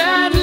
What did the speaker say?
Yeah.